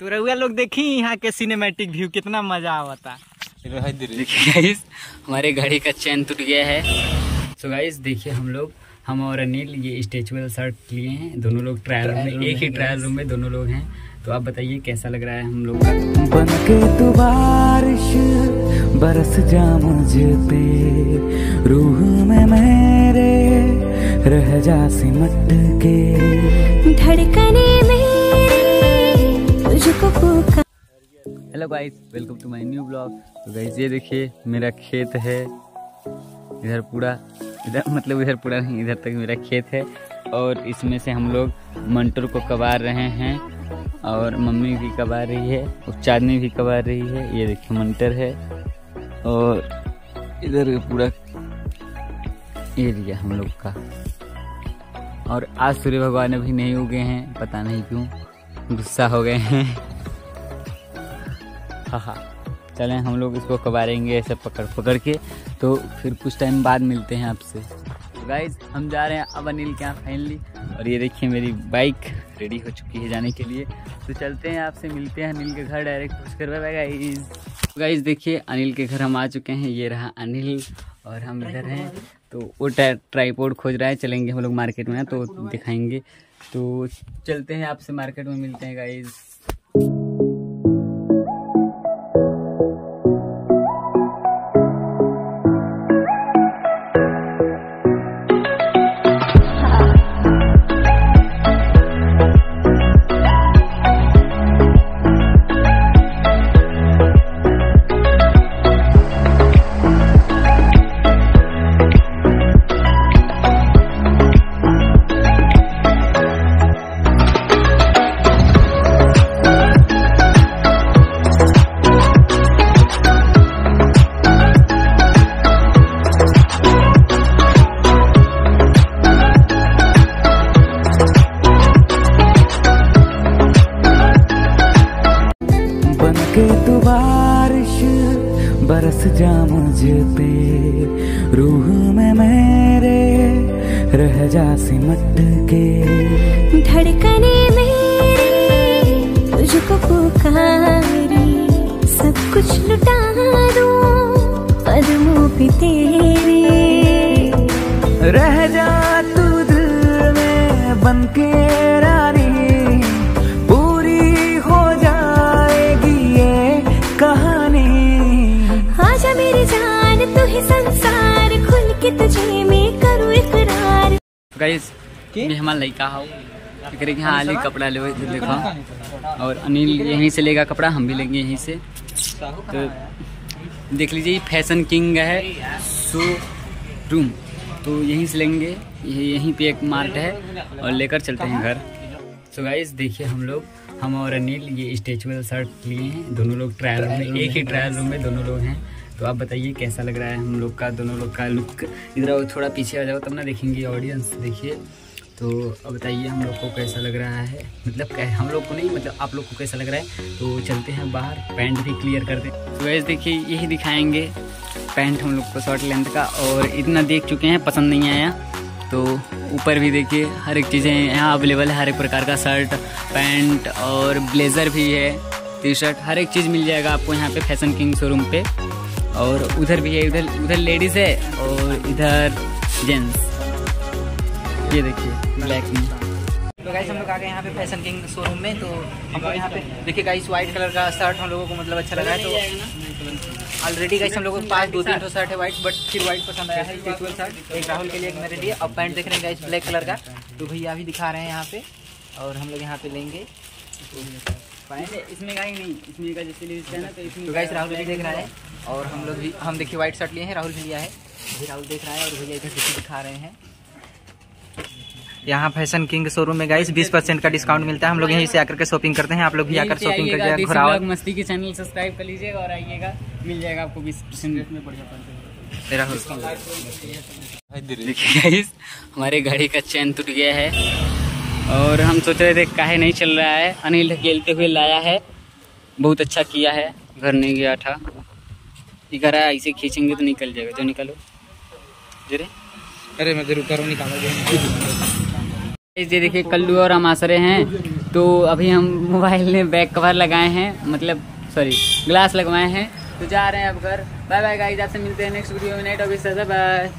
तो रउआ लोग देखी यहाँ के सिनेमैटिक व्यू कितना मज़ा आवता। देखिए गाइस हमारे गाड़ी का चैन टूट गया है। सो गाइस देखिए हम लोग हम और अनिल ये स्टेचुअल शर्ट लिए हैं। दोनों लोग ट्रायल रूम में एक ही ट्रायल रूम में दोनों लोग हैं। तो आप बताइए कैसा लग रहा है हम लोग का? बन के तू बारिश बरस जा मुझ पे। रूह में मेरे रह जा सिमट के। धड़कने मेरी hello guys, welcome to my new blog. तो गाइस, ये देखिए, मेरा खेत है। इधर पूरा, इधर मतलब इधर पूरा नहीं, इधर तक मेरा खेत है। और इसमें से हम लोग मंटर को कबार रहे हैं और मम्मी भी कबा रही है, और चांदनी भी कबा रही है। ये देखिए, मंटर है। और इधर पूरा एरिया हम लोग का। और आज सूर्य भगवान अभी नहीं उगे हैं, पता नहीं क्यों, गुस्सा हो गए हैं। हाँ हाँ। चलें, हम लोग इसको कबारेंगे ऐसे पकड़ पकड़ के। तो फिर कुछ टाइम बाद मिलते हैं आपसे। गाइज़ हम जा रहे हैं अब अनिल के यहाँ फाइनली और ये देखिए मेरी बाइक रेडी हो चुकी है जाने के लिए। तो चलते हैं आपसे, मिलते हैं अनिल के घर डायरेक्ट कुछ कर गाइज़ गाइज़ देखिए, अनिल के घर हम आ चुके हैं। ये रहा अनिल और हम इधर हैं। तो वो ट्राईपोर्ड खोज रहा है, चलेंगे हम लोग मार्केट में तो दिखाएँगे। तो चलते हैं आपसे मार्केट में, मिलते हैं गाइज़ के तू बारिश बरस जा मुझ पे। रूह में मेरे रह जा सिमट के। धड़कने मेरी तुझको पुकारी सब कुछ लुटा दूँ कदमों पे तेरे। रह जा तू दिल में बन गाइस ये हमारा लड़का हो एकरे के यहाँ आली कपड़ा ले देखो। और अनिल यहीं से लेगा कपड़ा हम भी लेंगे यहीं से। तो देख लीजिए फ़ैशन किंग है सो रूम। तो यहीं से लेंगे यहीं पे एक मार्ट है और लेकर चलते हैं घर। तो गाइस देखिए हम लोग हम और अनिल ये स्टेचुअल शर्ट लिए हैं। दोनों लोग ट्रायल रूम में एक ही ट्रायल रूम में दोनों लोग हैं। तो आप बताइए कैसा लग रहा है हम लोग का, दोनों लोग का लुक इधर आओ, थोड़ा पीछे आ जाओ, तब ना देखेंगे ऑडियंस देखिए। तो अब बताइए हम लोग को कैसा लग रहा है? मतलब हम लोग को नहीं मतलब आप लोग को कैसा लग रहा है? तो चलते हैं बाहर पैंट भी क्लियर कर दें। तो वैसे देखिए, यही दिखाएँगे पैंट हम लोग को शॉर्ट लेंथ का, और इतना देख चुके हैं, पसंद नहीं आया। तो ऊपर भी देखिए, हर एक चीज़ें यहाँ अवेलेबल है, हर एक प्रकार का शर्ट पैंट और ब्लेज़र भी है टी शर्ट हर एक चीज़ मिल जाएगा आपको यहाँ पे फ़ैशन किंग शोरूम पे। और उधर भी है, उधर उधर लेडीज़ है और इधर जेंट्स ये देखिए ब्लैक में। तो गाइस हम लोग आ गए यहाँ पे फ़ैशन किंग शोरूम में तो हम लोग यहाँ पे, देखिए गाइस व्हाइट कलर का शर्ट हम लोगों को मतलब अच्छा लगा है तो ऑलरेडी गाइस हम लोगों के पास दो तीन ठो शर्ट है व्हाइट बट फिर व्हाइट पसंद आया है शर्ट एक राहुल के लिए एक मेरे लिए। अब पैंट देख रहे हैं गाइस ब्लैक कलर का। तो भैया भी दिखा रहे हैं यहाँ पे और हम लोग यहाँ पे लेंगे। इसमें का ही नहीं इसमें का जैसे लेडीज़ है ना तो इसमें तो गाइस राहुल भी देख रहा है। और हम लोग भी हम देखिए व्हाइट शर्ट लिए हैं राहुल भैया है। अभी राहुल देख रहा है और भैया इधर देखिए दिखा रहे हैं। यहाँ फ़ैशन किंग शोरूम में गाइस 20 परसेंट का डिस्काउंट मिलता है। हम लोग यहीं से आकर के शॉपिंग करते हैं। आप लोग भी आकर शॉपिंग देसी घुराओ। मस्ती के चैनल सब्सक्राइब कर लीजिएगा और आइएगा मिल जाएगा आपको बीस परसेंट। रेट में बढ़िया राहुल। देखिए गाइस हमारे गाड़ी का चैन टूट गया है। और हम सोच रहे थे काहे नहीं चल रहा है। अनिल ढकेलते हुए लाया है। बहुत अच्छा किया है। घर नहीं गया था। घर आया, ऐसे खींचेंगे तो निकल जाएगा। जो निकालो। जरे अरे मैं ज़रूर करो निकालो ये देखिए कल्लू और हम आसरे हैं। तो अभी हम मोबाइल में बैक कवर लगाए हैं। मतलब सॉरी ग्लास लगवाए हैं। तो जा रहे हैं अब घर। बाय बाय गाइस आपसे मिलते हैं नेक्स्ट वीडियो में। नाइट ऑफ़िस बाय